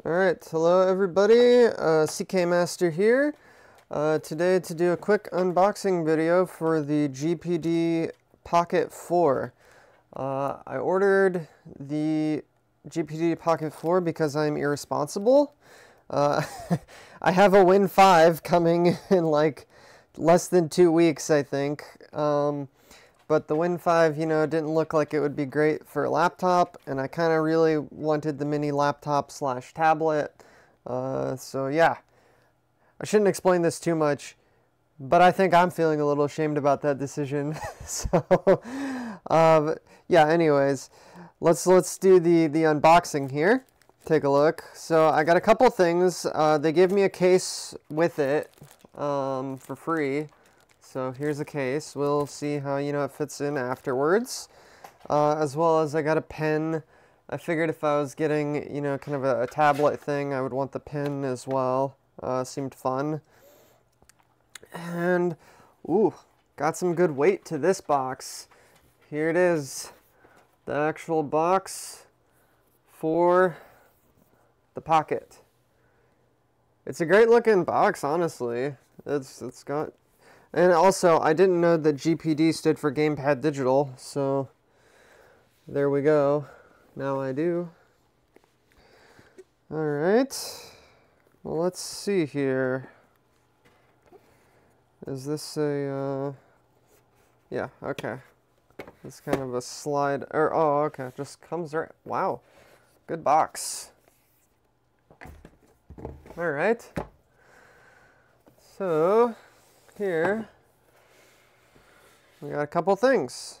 Alright, hello everybody, uh, CK Master here. Uh, today to do a quick unboxing video for the GPD Pocket 4. Uh, I ordered the GPD Pocket 4 because I'm irresponsible. Uh, I have a Win 5 coming in like less than two weeks, I think. Um, but the Win 5, you know, didn't look like it would be great for a laptop, and I kind of really wanted the mini laptop slash tablet. Uh, so yeah, I shouldn't explain this too much, but I think I'm feeling a little ashamed about that decision. so um, yeah, anyways, let's let's do the the unboxing here. Take a look. So I got a couple things. Uh, they gave me a case with it um, for free. So here's a case. We'll see how, you know, it fits in afterwards. Uh, as well as I got a pen. I figured if I was getting, you know, kind of a, a tablet thing, I would want the pen as well. Uh, seemed fun. And, ooh, got some good weight to this box. Here it is. The actual box for the pocket. It's a great looking box, honestly. It's it's got and also, I didn't know that GPD stood for Gamepad Digital, so there we go. Now I do. Alright. Well, let's see here. Is this a, uh, yeah, okay. It's kind of a slide, or, oh, okay, just comes right, wow. Good box. Alright. So, here we got a couple things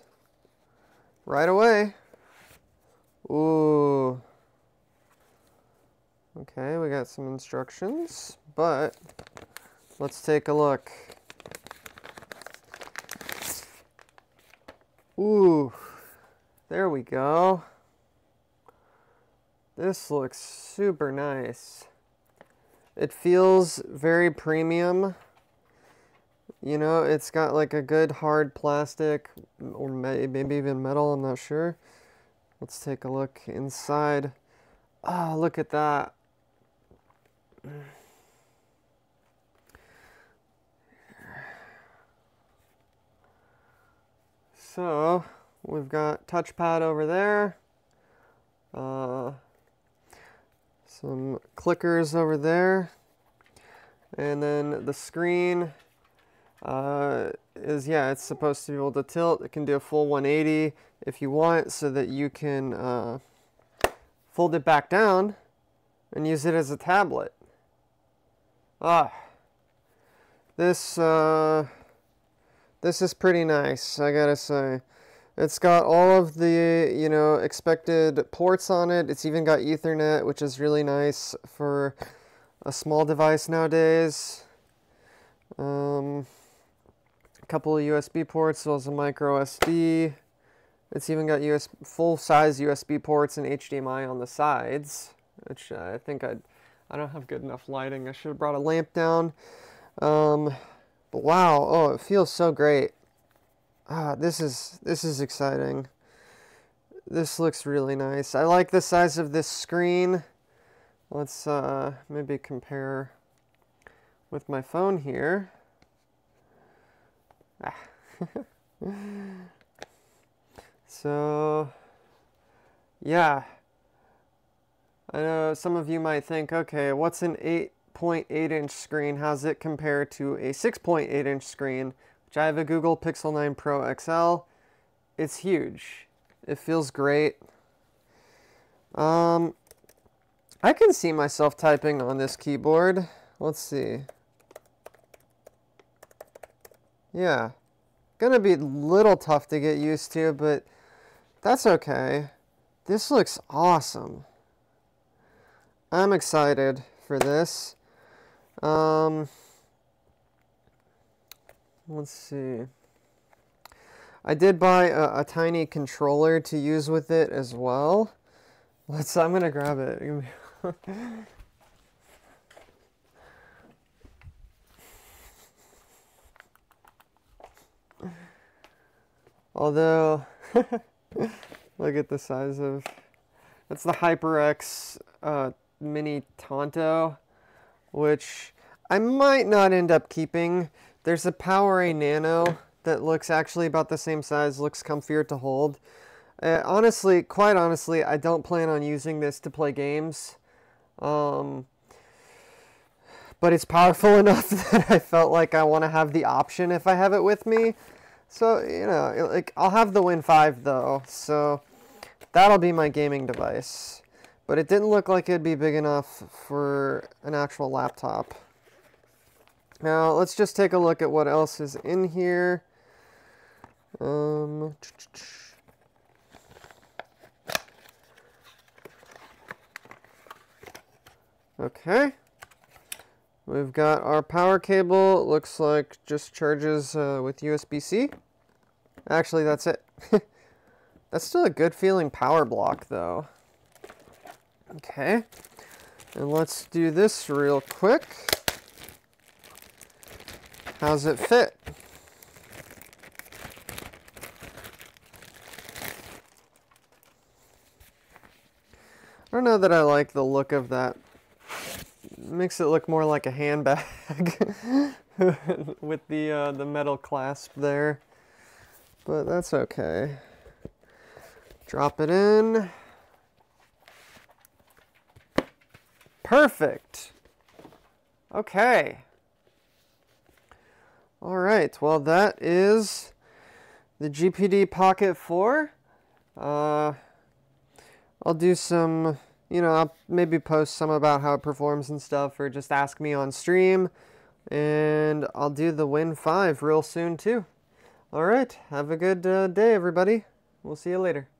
right away. Ooh. Okay, we got some instructions, but let's take a look. Ooh, there we go. This looks super nice. It feels very premium. You know, it's got like a good hard plastic or maybe even metal, I'm not sure. Let's take a look inside. Oh, look at that. So, we've got touchpad over there. Uh, some clickers over there. And then the screen uh, is, yeah, it's supposed to be able to tilt. It can do a full 180 if you want so that you can uh, fold it back down and use it as a tablet. Ah, this, uh, this is pretty nice, I gotta say. It's got all of the, you know, expected ports on it. It's even got Ethernet, which is really nice for a small device nowadays. Um, couple of USB ports, as well as a micro SD. It's even got US, full-size USB ports and HDMI on the sides, which I think I'd, I don't have good enough lighting. I should have brought a lamp down. Um, but wow, oh, it feels so great. Ah, this is, this is exciting. This looks really nice. I like the size of this screen. Let's uh, maybe compare with my phone here. so, yeah. I know some of you might think, okay, what's an 8.8 inch screen? How's it compare to a 6.8 inch screen? Which I have a Google Pixel 9 Pro XL. It's huge. It feels great. Um, I can see myself typing on this keyboard. Let's see. Yeah. Gonna be a little tough to get used to, but that's okay. This looks awesome. I'm excited for this. Um, let's see. I did buy a, a, tiny controller to use with it as well. Let's, I'm gonna grab it. Although, look at the size of, that's the HyperX uh, mini Tanto, which I might not end up keeping. There's a PowerA Nano that looks actually about the same size, looks comfier to hold. Uh, honestly, quite honestly, I don't plan on using this to play games. Um, but it's powerful enough that I felt like I want to have the option if I have it with me. So, you know, like I'll have the Win 5 though, so that'll be my gaming device. But it didn't look like it'd be big enough for an actual laptop. Now, let's just take a look at what else is in here. Um, okay. We've got our power cable. It looks like just charges uh, with USB-C. Actually, that's it. that's still a good feeling power block, though. Okay. And let's do this real quick. How's it fit? I don't know that I like the look of that. It makes it look more like a handbag with the uh, the metal clasp there, but that's okay. Drop it in. Perfect. Okay. All right, well that is the GPD Pocket 4. Uh, I'll do some, you know, I'll maybe post some about how it performs and stuff, or just ask me on stream. And I'll do the Win 5 real soon, too. All right, have a good uh, day, everybody. We'll see you later.